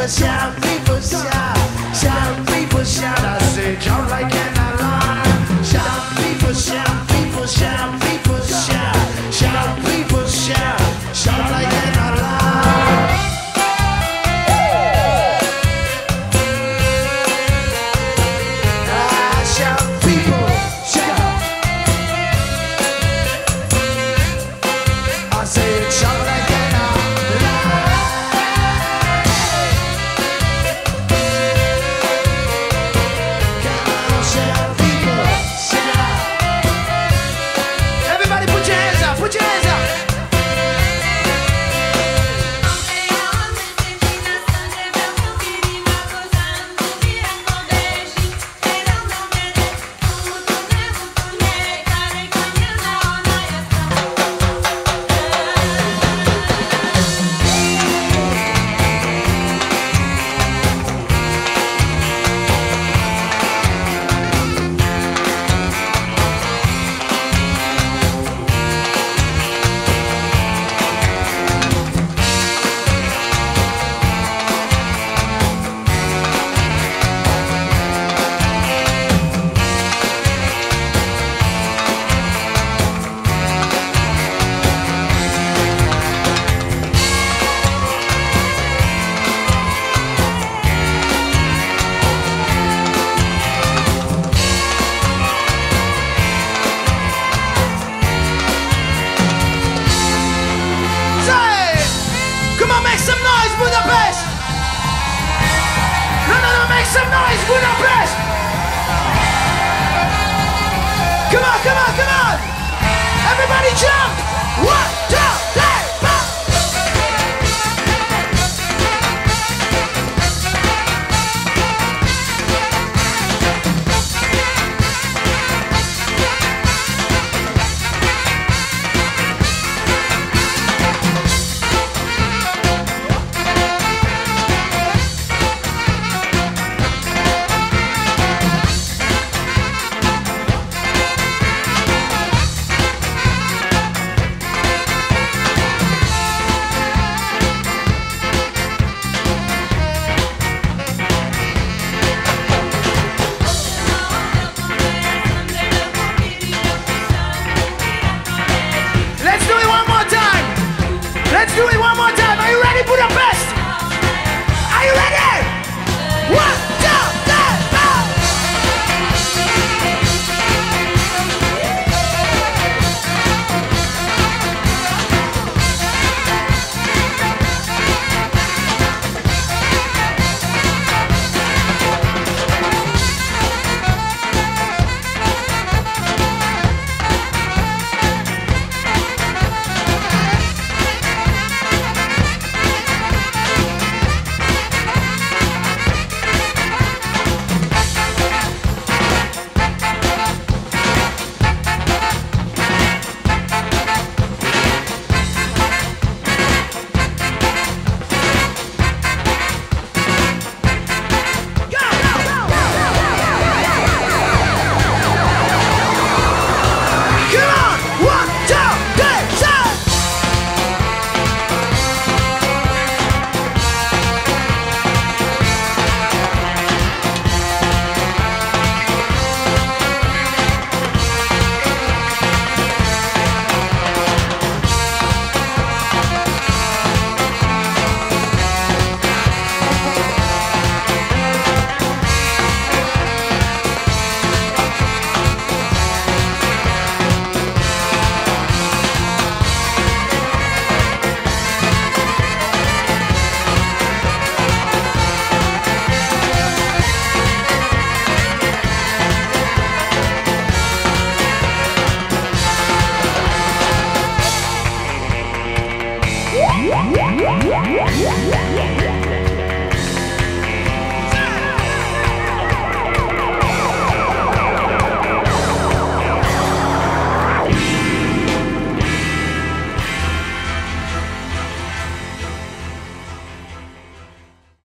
pues ya jump. Yeah!